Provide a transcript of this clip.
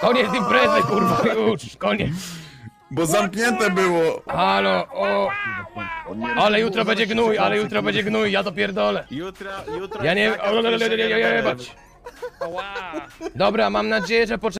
Koniec imprezy, kurwa, już, koniec. Bo zamknięte było. Halo, o. Ale jutro będzie gnój, ale jutro będzie gnój, ja to pierdolę. Jutro, jutro... Ja nie... Dobra, mam nadzieję, że poczekamy.